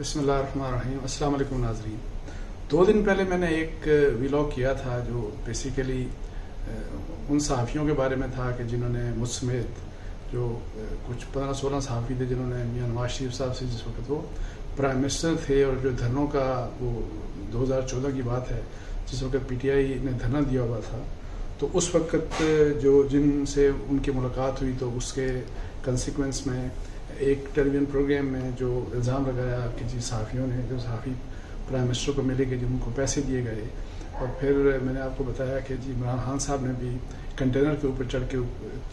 बसमीम अल्लाम नाजरीन। दो दिन पहले मैंने एक व्लॉग किया था जो बेसिकली उन सहाफ़ियों के बारे में था कि जिन्होंने मुझ समेत जो कुछ पंद्रह सोलह सहाफ़ी थे जिन्होंने मियाँ नवाज़ शरीफ साहब से जिस वक्त वो प्राइम मिनिस्टर थे और जो धरनों का वो 2014 की बात है, जिस वक्त पीटीआई ने धरना दिया हुआ था तो उस वक्त जो जिनसे उनकी मुलाकात हुई तो उसके कंसिक्वेंस में एक टेलीविज़न प्रोग्राम में जो इल्ज़ाम लगाया कि जी सहाफ़ियों ने, जो सहाफ़ी प्राइम मिनिस्टर को मिले कि उनको पैसे दिए गए। और फिर मैंने आपको बताया कि जी इमरान खान साहब ने भी कंटेनर के ऊपर चढ़ के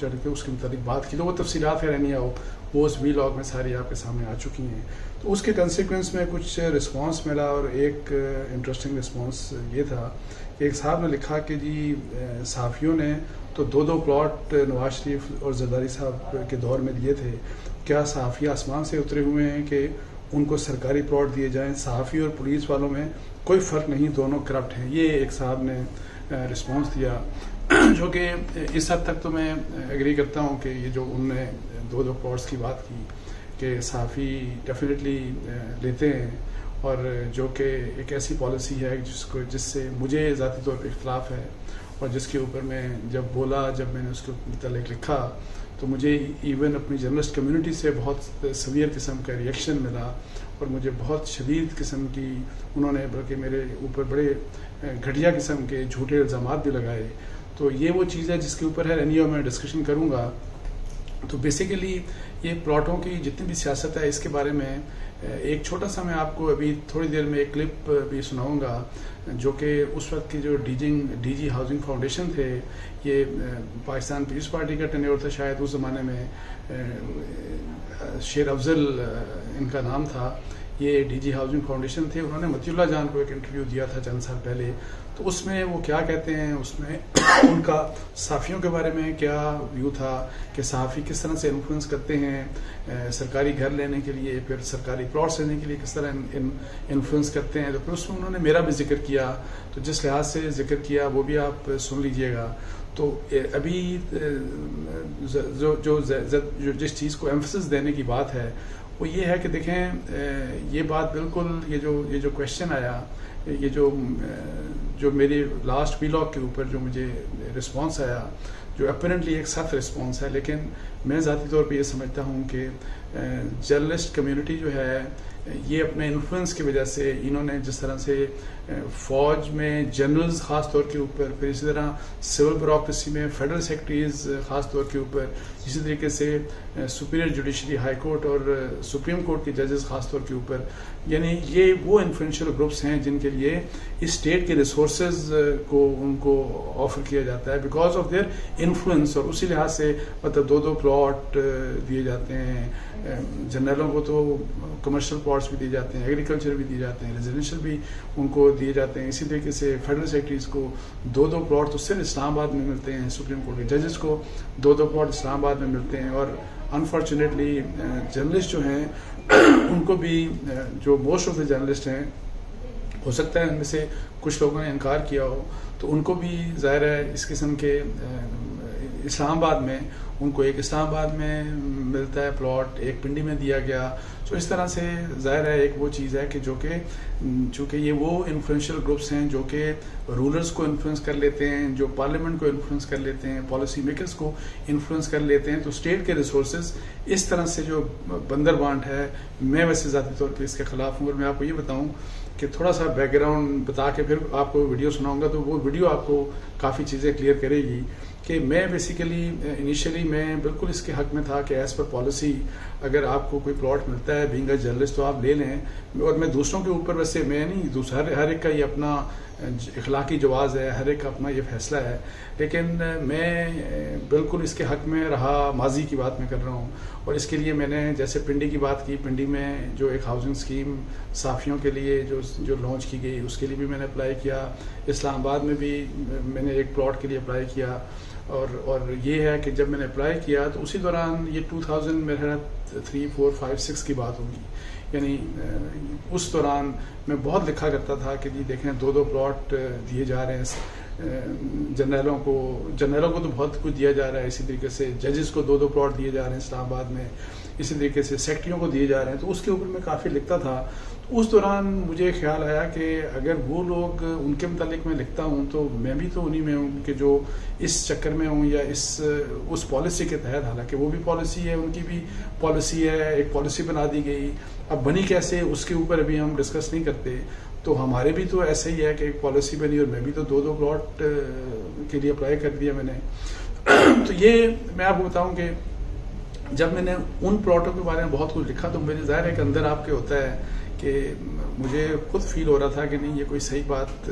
चढ़ के उसके मुताबिक बात की। तो वो तफसीत है नहीं आओ वो उस वी लॉग में सारी आपके सामने आ चुकी हैं। तो उसके कंसिक्वेंस में कुछ रिस्पांस मिला और एक इंटरेस्टिंग रिस्पांस ये था कि एक साहब ने लिखा कि जी सहाफ़ियों ने तो दो दो प्लॉट नवाज़ शरीफ और जरदारी साहब के दौर में दिए थे। क्या सहाफ़ी आसमान से उतरे हुए हैं कि उनको सरकारी प्लॉट दिए जाएँ? सहाफ़ी और पुलिस वालों में कोई फ़र्क नहीं, दोनों करप्ट हैं। ये एक साहब ने रिस्पांस दिया। जो कि इस हद तक तो मैं एग्री करता हूँ कि ये जो उनने दो दो प्लॉट्स की बात की कि सहाफ़ी डेफिनेटली लेते हैं और जो कि एक ऐसी पॉलिसी है जिसको, जिससे मुझे ज़ाती तौर पर इख्तलाफ है और जिसके ऊपर मैं जब बोला, जब मैंने उसके मतलब लिखा तो मुझे इवन अपनी जर्नलिस्ट कम्युनिटी से बहुत सवियर किस्म का रिएक्शन मिला और मुझे बहुत शदीद किस्म की उन्होंने, बल्कि मेरे ऊपर बड़े घटिया किस्म के झूठे इल्ज़ाम भी लगाए। तो ये वो चीज़ है जिसके ऊपर है एनी मैं डिस्कशन करूँगा। तो बेसिकली ये प्लॉटों की जितनी भी सियासत है, इसके बारे में एक छोटा सा मैं आपको अभी थोड़ी देर में एक क्लिप भी सुनाऊँगा, जो कि उस वक्त की जो डीजिंग, डीजी हाउसिंग फाउंडेशन थे, ये पाकिस्तान पीस पार्टी का टेन्योर था शायद उस ज़माने में शेर अफजल इनका नाम था, ये डीजी हाउसिंग फाउंडेशन थे, उन्होंने मतील्ला जान को एक इंटरव्यू दिया था चंद साल पहले तो उसमें वो क्या कहते हैं, उसमें उनका सहाफ़ियों के बारे में क्या व्यू था, कि सहाफ़ी किस तरह से इन्फ्लुएंस करते हैं सरकारी घर लेने के लिए, फिर सरकारी प्लॉट्स लेने के लिए किस तरह इन्फ्लुएंस करते हैं। तो फिर उसमें उन्होंने मेरा भी ज़िक्र किया। तो जिस लिहाज से ज़िक्र किया, वो भी आप सुन लीजिएगा। तो अभी जो जो जो जिस चीज़ को एम्फोसिस देने की बात है, वो ये है कि देखें ये बात बिल्कुल ये जो ये जो क्वेश्चन आया ये जो जो मेरे लास्ट वीलॉग के ऊपर जो मुझे रिस्पांस आया जो अपेरेंटली एक सख्त रिस्पॉन्स है, लेकिन मैं ज़ाती तौर पर यह समझता हूँ कि जर्नलिस्ट कम्यूनिटी जो है, ये अपने इन्फ्लुएंस की वजह से इन्होंने जिस तरह से फौज में जनरल्स ख़ास तौर के ऊपर, फिर इसी तरह सिविल ब्यूरोक्रेसी में फेडरल सेक्रेटरीज ख़ास तौर के ऊपर, इसी तरीके से सुपीरियर जुडिशरी हाई कोर्ट और सुप्रीम कोर्ट के जजेस ख़ास तौर के ऊपर। यानी ये वो इन्फ्लुएंशियल ग्रुप्स हैं जिनके लिए इस स्टेट के रिसोर्स को उनको ऑफ़र किया जाता है। बिकॉज़ ऑफ़ देयर इन्फ्लुएंस और उसी लिहाज से मतलब दो दो प्लॉट दिए जाते हैं। जनरलों को तो कमर्शियल प्लॉट्स भी दिए जाते हैं एग्रीकल्चर भी दिए जाते हैं रेजिडेंशियल भी उनको दिए जाते हैं। इसी तरीके से फेडरल सेक्रेटरीज को दो दो प्लॉट तो सिर्फ़ इस्लामाबाद में मिलते हैं, सुप्रीम कोर्ट के जजेस को दो दो प्लॉट इस्लामाबाद में मिलते हैं। और अनफॉर्चुनेटली जर्नलिस्ट जो हैं, उनको भी जो मोस्ट ऑफ़ द जर्नलिस्ट हैं, हो सकता है उनमें से कुछ लोगों ने इनकार किया हो तो उनको भी ज़ाहिर है इस किस्म के इस्लामाबाद में, उनको एक इस्लामाबाद में मिलता है प्लॉट एक पिंडी में दिया गया। तो इस तरह से ज़ाहिर है, एक वो चीज़ है कि जो कि, चूँकि ये वो इन्फ्लुएंशियल ग्रुप्स हैं जो कि रूलर्स को इन्फ्लुएंस कर लेते हैं, जो पार्लियामेंट को इन्फ्लुएंस कर लेते हैं पॉलिसी मेकर्स को इन्फ्लुएंस कर लेते हैं तो स्टेट के रिसोर्स इस तरह से जो बंदर बांट है, मैं वैसे ज़ाती तौर पर इसके खिलाफ हूँ, और मैं आपको ये बताऊँ कि थोड़ा सा बैकग्राउंड बता के फिर आपको वीडियो सुनाऊँगा तो वो वीडियो आपको काफ़ी चीज़ें क्लियर करेगी। कि मैं बेसिकली इनिशियली मैं बिल्कुल इसके हक में था कि एज़ पर पॉलिसी अगर आपको कोई प्लॉट मिलता है बींग जर्नलिस्ट तो आप ले लें। और मैं दूसरों के ऊपर वैसे मैं नहीं दूसरा हर एक का ये अपना इखलाकी जवाज़ है, हर एक का अपना ये फैसला है। लेकिन मैं बिल्कुल इसके हक में रहा, माजी की बात मैं कर रहा हूँ। और इसके लिए मैंने जैसे पिंडी की बात की, पिंडी में जो एक हाउसिंग स्कीम साफियों के लिए जो जो लॉन्च की गई, उसके लिए भी मैंने अप्लाई किया। इस्लामाबाद में भी मैंने एक प्लॉट के लिए अप्लाई किया। और और ये है कि जब मैंने अप्लाई किया तो उसी दौरान ये 2000 मेरे थ्री फोर फाइव सिक्स की बात होगी। यानी उस दौरान मैं बहुत लिखा करता था कि जी देखें, दो दो प्लॉट दिए जा रहे हैं जनरलों को जनरलों को तो बहुत कुछ दिया जा रहा है इसी तरीके से, जजेस को दो दो प्लॉट दिए जा रहे हैं इस्लामाबाद में, इसी तरीके से सेक्ट्रियों को दिए जा रहे हैं तो उसके ऊपर मैं काफ़ी लिखता था। तो उस दौरान मुझे ख्याल आया कि अगर वो लोग उनके मतलब मैं लिखता हूँ तो मैं भी तो उन्हीं में हूँ कि जो इस चक्कर में हूँ या इस, उस पॉलिसी के तहत, हालाँकि वो भी पॉलिसी है, उनकी भी पॉलिसी है, एक पॉलिसी बना दी गई अब बनी कैसे, उसके ऊपर अभी हम डिस्कस नहीं करते। तो हमारे भी तो ऐसे ही है कि एक पॉलिसी बनी और मैं भी तो दो दो प्लॉट के लिए अप्लाई कर दिया मैंने। तो ये मैं आपको बताऊँ कि जब मैंने उन प्लॉटों के बारे में बहुत कुछ लिखा तो मेरे ज़ाहिर है कि अंदर आपके होता है कि मुझे खुद फील हो रहा था कि नहीं, ये कोई सही बात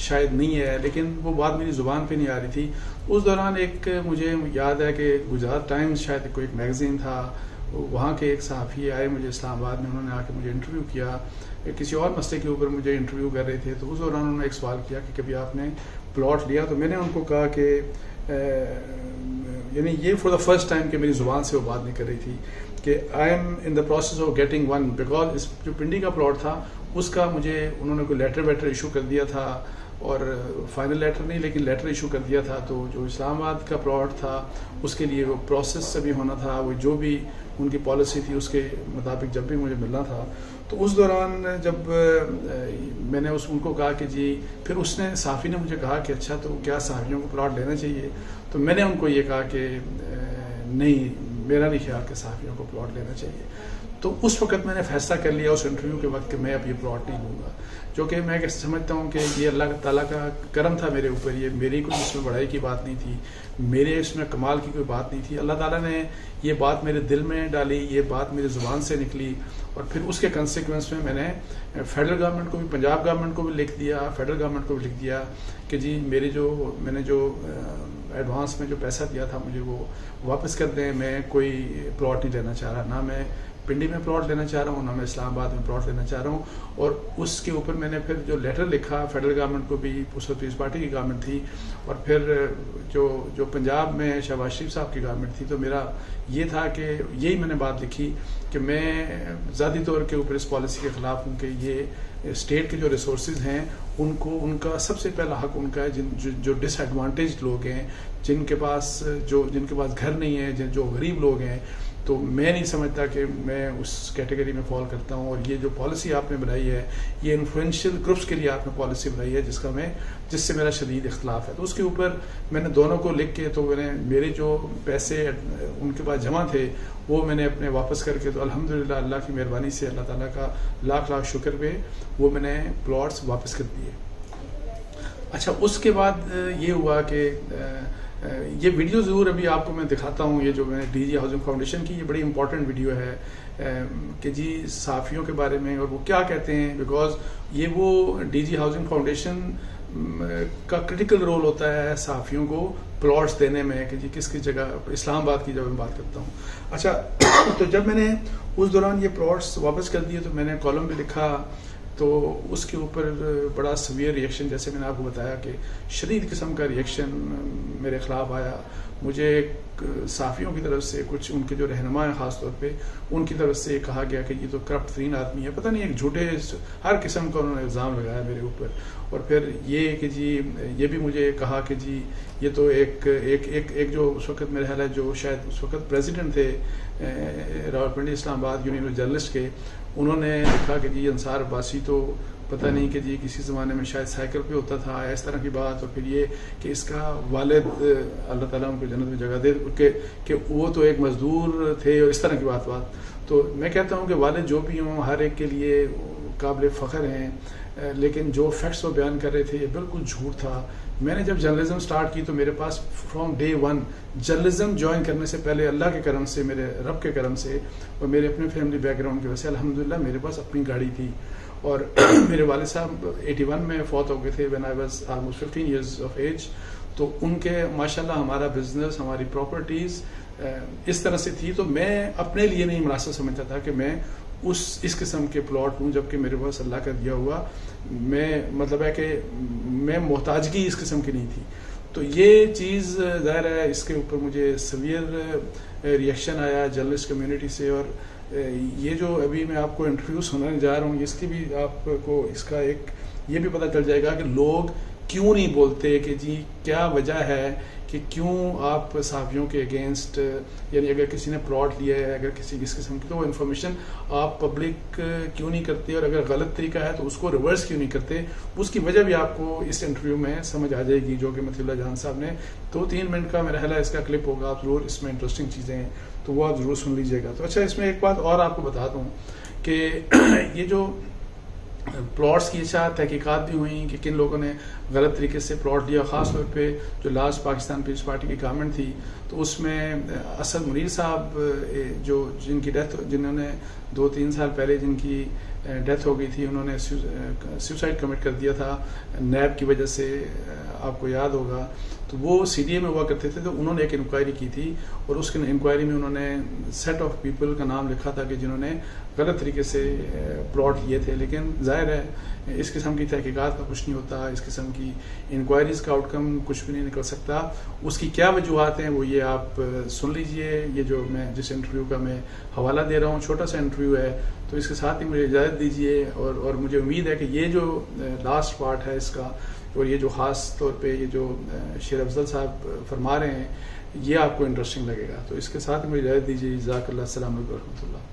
शायद नहीं है। लेकिन वो बात मेरी ज़ुबान पे नहीं आ रही थी। उस दौरान एक मुझे याद है कि गुजरात टाइम्स शायद कोई एक मैगज़ीन था वहाँ के एक सहाफ़ी आए मुझे इस्लामाबाद में, उन्होंने आके मुझे इंटरव्यू किया। किसी और मसले के ऊपर मुझे इंटरव्यू कर रहे थे तो उस दौरान उन्होंने एक सवाल किया कि कभी आपने प्लॉट लिया? तो मैंने उनको कहा कि यानी ये फॉर द फ़र्स्ट टाइम कि मेरी ज़ुबान से वो बात नहीं कर रही थी कि I am in the process of getting one because इस जो पिंडी का प्लॉट था, उसका मुझे उन्होंने कोई लेटर वेटर इशू कर दिया था। और फाइनल लेटर नहीं, लेकिन लेटर इशू कर दिया था तो जो इस्लामाबाद का प्लॉट था, उसके लिए वो प्रोसेस से भी होना था, वो जो भी उनकी पॉलिसी थी, उसके मुताबिक जब भी मुझे मिलना था तो उस दौरान जब मैंने उस, उनको कहा कि जी, फिर उसने, साफ़ी ने मुझे कहा कि अच्छा तो क्या साफियों को प्लॉट लेना चाहिए? तो मैंने उनको ये कहा कि नहीं, मेरा नहीं ख्याल कि साफियों को प्लॉट लेना चाहिए। तो उस वक्त मैंने फैसला कर लिया उस इंटरव्यू के वक्त कि मैं अब ये प्लॉट नहीं लूँगा। जो कि मैं समझता हूँ कि ये अल्लाह ताला का करम था मेरे ऊपर, ये मेरी कोई इसमें बढ़ाई की बात नहीं थी, मेरे इसमें कमाल की कोई बात नहीं थी। अल्लाह ताला ने ये बात मेरे दिल में डाली, ये बात मेरी ज़ुबान से निकली और फिर उसके कंसिक्वेंस में मैंने फेडरल गवर्नमेंट को भी, पंजाब गवर्नमेंट को भी लिख दिया फेडरल गवर्नमेंट को भी लिख दिया कि जी मेरे जो, मैंने जो एडवांस में जो पैसा दिया था मुझे वो वापस कर दें, मैं कोई प्लॉट नहीं लेना चाह रहा, ना मैं पिंडी में प्लॉट लेना चाह रहा हूँ ना मैं इस्लामाबाद में प्लॉट लेना चाह रहा हूँ और उसके ऊपर मैंने फिर जो लेटर लिखा फेडरल गवर्नमेंट को भी उस वक्त पीस पार्टी की गवर्नमेंट थी और फिर जो जो पंजाब में शहबाज शरीफ साहब की गवर्नमेंट थी तो मेरा ये था कि यही मैंने बात लिखी कि मैं ज़ाती तौर के ऊपर इस पॉलिसी के ख़िलाफ़ हूँ कि ये स्टेट के जो रिसोर्स हैं उनको उनका सबसे पहला हक उनका है जिन जो, जो डिसएडवांटेज लोग हैं जिनके पास जो जिनके पास घर नहीं है जो गरीब लोग हैं तो मैं नहीं समझता कि मैं उस कैटेगरी में फॉल करता हूँ और ये जो पॉलिसी आपने बनाई है, ये इन्फ्लुएंशियल ग्रुप्स के लिए आपने पॉलिसी बनाई है जिसका मैं, जिससे मेरा शदीद इख्तलाफ है। तो उसके ऊपर मैंने दोनों को लिख के तो मैंने, मेरे जो पैसे, उनके पास जमा थे, वो मैंने अपने वापस करके तो अल्हम्दुलिल्लाह अल्लाह की मेहरबानी से, अल्लाह ताला का लाख लाख शुक्र पे वो मैंने प्लॉट्स वापस कर दिए। अच्छा उसके बाद ये हुआ कि ये वीडियो ज़रूर अभी आपको मैं दिखाता हूँ, ये जो मैंने डी जी हाउसिंग फाउंडेशन की ये बड़ी इंपॉर्टेंट वीडियो है कि जी साफ़ियों के बारे में और वो क्या कहते हैं बिकॉज़ ये वो डी जी हाउसिंग फाउंडेशन का क्रिटिकल रोल होता है साफ़ियों को प्लॉट्स देने में, कि जी किस किस जगह, इस्लामाबाद की जब मैं बात करता हूँ। अच्छा तो जब मैंने उस दौरान ये प्लॉट्स वापस कर दिए तो मैंने कॉलम भी लिखा तो उसके ऊपर बड़ा सवियर रिएक्शन जैसे मैंने आपको बताया कि शदीद किस्म का रिएक्शन मेरे ख़िलाफ़ आया। मुझे साफ़ियों की तरफ़ से कुछ उनके जो रहनमा है ख़ास तौर पे, उनकी तरफ़ से कहा गया कि ये तो करप्ट तरीन आदमी है। पता नहीं, एक झूठे हर किस्म का उन्होंने इल्ज़ाम लगाया मेरे ऊपर। और फिर ये कि जी, ये भी मुझे कहा कि जी, ये तो एक एक एक एक जो उस वक्त मेरे ख्याल है, जो शायद उस वक्त प्रेसिडेंट थे रावलपिंडी इस्लामाबाद यूनियन जर्नलिस्ट के, उन्होंने लिखा कि जी, अंसार अब्बासी तो पता नहीं कि जी किसी ज़माने में शायद साइकिल पे होता था, इस तरह की बात, और फिर ये कि इसका वालद अल्लाह ताला उनको जन्नत में जगह दे, के, कि वो तो एक मजदूर थे, और इस तरह की बात बात। तो मैं कहता हूँ कि वालद जो भी हों, हर एक के लिए काबिल फ़ख्र हैं लेकिन जो फैक्ट्स वो बयान कर रहे थे, ये बिल्कुल झूठ था। मैंने जब जर्नलिज्म स्टार्ट की तो मेरे पास from day one journalism join करने से पहले, अल्लाह के करम से, मेरे रब के करम से और मेरे अपने फैमिली बैकग्राउंड की वजह से, अल्हम्दुलिल्लाह, मेरे पास अपनी गाड़ी थी। और मेरे वाले साहब 81 में फौत हो गए थे when I was almost 15 years of age तो उनके, माशाल्लाह, हमारा बिज़नेस हमारी प्रॉपर्टीज़ इस तरह से थी। तो मैं अपने लिए नहीं मुनासिब समझता था कि मैं उस इस किस्म के प्लॉट हूँ, जबकि मेरे पास अल्लाह का दिया हुआ, मैं मतलब है कि मैं मोहताजगी इस किस्म की नहीं थी। तो ये चीज़ ज़ाहिर है, इसके ऊपर मुझे सवियर रिएक्शन आया जर्नलिस्ट कम्युनिटी से और ये जो अभी मैं आपको इंट्रोड्यूस होने जा रहा हूँ, इसकी भी आपको, इसका एक, ये भी पता चल जाएगा कि लोग क्यों नहीं बोलते कि जी, क्या वजह है कि क्यों आप सहाफ़ियों के अगेंस्ट यानी अगर किसी ने प्लॉट लिया है, अगर किसी किस किस्म की तो वो इन्फॉर्मेशन आप पब्लिक क्यों नहीं करते? और अगर गलत तरीका है तो उसको रिवर्स क्यों नहीं करते? उसकी वजह भी आपको इस इंटरव्यू में समझ आ जाएगी, जो कि मथुल्ला जहान साहब ने दो तो तीन मिनट का मेरा ख्याल इसका क्लिप होगा, आप ज़रूर इसमें इंटरेस्टिंग चीज़ें हैं तो वो आप ज़रूर सुन लीजिएगा। तो अच्छा इसमें एक बात और आपको बता दूँ कि ये जो प्लॉट्स की अच्छा तहकीकत भी हुई कि किन लोगों ने गलत तरीके से प्लॉट लिया ख़ास तौर पे जो लास्ट पाकिस्तान पीपल्स पार्टी की गवर्नमेंट थी। तो उसमें असद मुनीर साहब जो जिनकी डेथ जिन्होंने दो तीन साल पहले जिनकी डेथ हो गई थी, उन्होंने सुसाइड कमिट कर दिया था। नैब की वजह से आपको याद होगा। तो वो सीडीए में हुआ करते थे तो उन्होंने एक इंक्वायरी की थी और उस इंक्वायरी में उन्होंने सेट ऑफ़ पीपल का नाम लिखा था कि जिन्होंने गलत तरीके से प्लॉट लिए थे। लेकिन ज़ाहिर है, इस किस्म की तहकीकत का कुछ नहीं होता, इस किस्म की इंक्वायरीज का आउटकम कुछ भी नहीं निकल सकता। उसकी क्या वजूहत हैं, वो ये आप सुन लीजिए। ये जो मैं, जिस इंटरव्यू का मैं हवाला दे रहा हूँ, छोटा सा इंटरव्यू है तो इसके साथ ही मुझे इजाज़त दीजिए और और मुझे उम्मीद है कि ये जो लास्ट पार्ट है इसका और ये जो ख़ास तौर पे ये जो शेर अफजल साहब फरमा रहे हैं ये आपको इंटरेस्टिंग लगेगा। तो इसके साथ मुझे इजाज़त दीजिए। जजाकल्लाम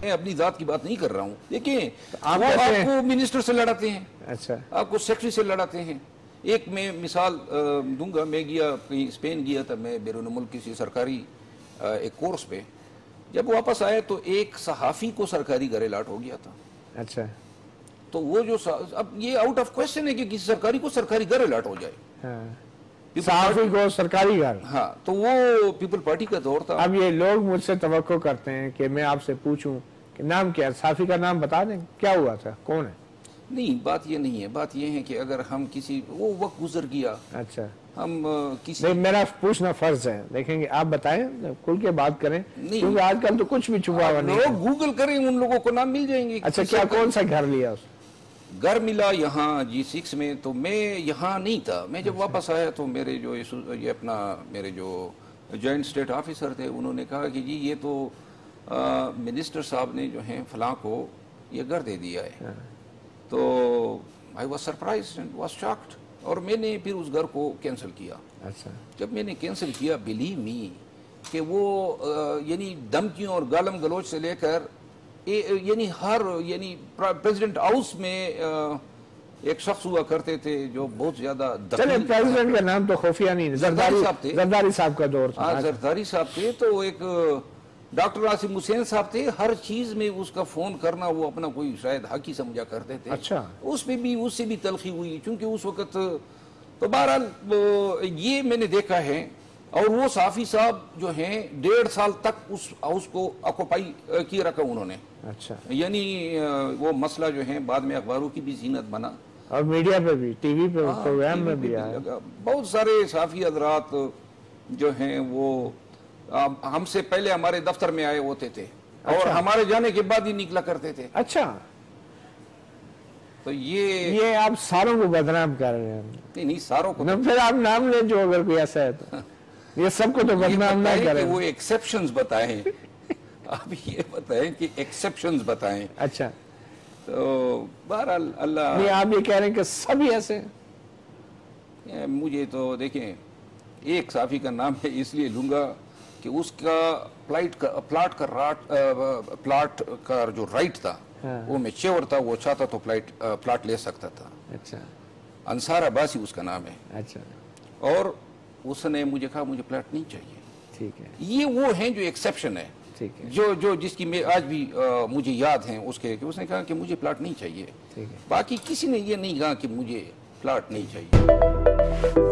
मैं अपनी जात की बात नहीं कर रहा हूँ। देखिए आप आपको मिनिस्टर से लड़ाते हैं। अच्छा। आपको सेक्रेटरी से लड़ाते हैं। एक मैं मिसाल दूँगा। मैं गया कहीं स्पेन गया था मैं बैरून मुल्क किसी सरकारी एक कोर्स पे। जब वापस आया तो एक सहाफ़ी को सरकारी घर अलाट हो गया था। अच्छा। तो वो जो अब ये आउट ऑफ़ क्वेश्चन है कि किसी सरकारी को सरकारी घर अलर्ट हो जाए। हाँ। साफी को सरकारी घर। हाँ तो वो पीपल पार्टी का दौर था। अब ये लोग मुझसे तो करते हैं कि मैं आपसे पूछूँ कि नाम क्या साफी का नाम बता दें? क्या हुआ था? कौन है? नहीं बात ये नहीं है। बात ये है कि अगर हम किसी वो वक्त गुजर गया। अच्छा। हम किसी नहीं मेरा पूछना फ़र्ज़ है। देखेंगे आप बताएँ खुल के बात करें। क्योंकि आजकल तो कुछ भी छुपा हुआ नहीं लोग गूगल करें उन लोगों को नाम मिल जाएँगे। अच्छा क्या कौन सा घर लिया उस घर मिला यहाँ जी सिक्स में तो मैं यहाँ नहीं था। मैं जब अच्छा। वापस आया तो मेरे जो ये अपना मेरे जो जॉइंट स्टेट ऑफिसर थे उन्होंने कहा कि जी ये तो आ, मिनिस्टर साहब ने जो है फलां को ये घर दे दिया है। हाँ। तो I was surprise and was shocked और मैंने फिर उस घर को कैंसिल किया। अच्छा। जब मैंने कैंसिल किया बिलीव मी कि वो यानी धमकियों और गालम गलोच से लेकर यानी हर यानी प्रेसिडेंट हाउस में एक शख्स हुआ करते थे जो बहुत ज़्यादा चले प्रेसिडेंट का नाम तो खुफिया नहीं जरदारी साहब थे। जरदारी साहब का दौर था। हाँ जरदारी साहब थे। तो एक डॉक्टर आसिम हुसैन साहब थे। हर चीज़ में उसका फ़ोन करना वो अपना कोई शायद हकी समझा करते थे। अच्छा। उसमें भी उससे भी तलखी हुई क्योंकि उस वक्त तो बहरहाल ये मैंने देखा है और वो साफी साहब जो हैं डेढ़ साल तक उस हाउस को ऑक्यूपाई किए रखा उन्होंने। अच्छा। यानी वो मसला जो है बाद में अखबारों की भी जीनत बना। और मीडिया पे भी टीवी पे हाँ, प्रोग्राम में भी आया। बहुत सारे साफी हजरात जो हैं वो हमसे पहले हमारे दफ्तर में आए होते थे। अच्छा। और हमारे जाने के बाद ही निकला करते थे। अच्छा। तो ये ये आप सारों को बदनाम कर रहे हैं। नहीं नहीं सारों को तो फिर आप नाम ले जो अगर कोई ऐसा है तो। ये सबको तो बदनाम ना करें। वो एक्सेप्शंस बताएँ। आप ये बताएँ कि एक्सेप्शंस बताएँ। अच्छा। तो बहरहाल अल्लाह नहीं आप ये कह रहे हैं कि सभी ऐसे मुझे तो देखें एक साफी का नाम है इसलिए लूँगा कि उसका प्लाट का प्लाट का राट प्लाट का जो राइट था हाँ। वो मेच्योर था वो चाहता तो प्लाट प्लाट ले सकता था। अच्छा। अंसार अब्बासी उसका नाम है। अच्छा। और उसने मुझे कहा मुझे प्लाट नहीं चाहिए। ठीक है। ये वो है जो एक्सेप्शन है। ठीक है। जो जो जिसकी मैं आज भी आ, मुझे याद है उसके कि उसने कहा कि मुझे प्लाट नहीं चाहिए। ठीक है। बाकी किसी ने ये नहीं कहा कि मुझे प्लाट नहीं चाहिए।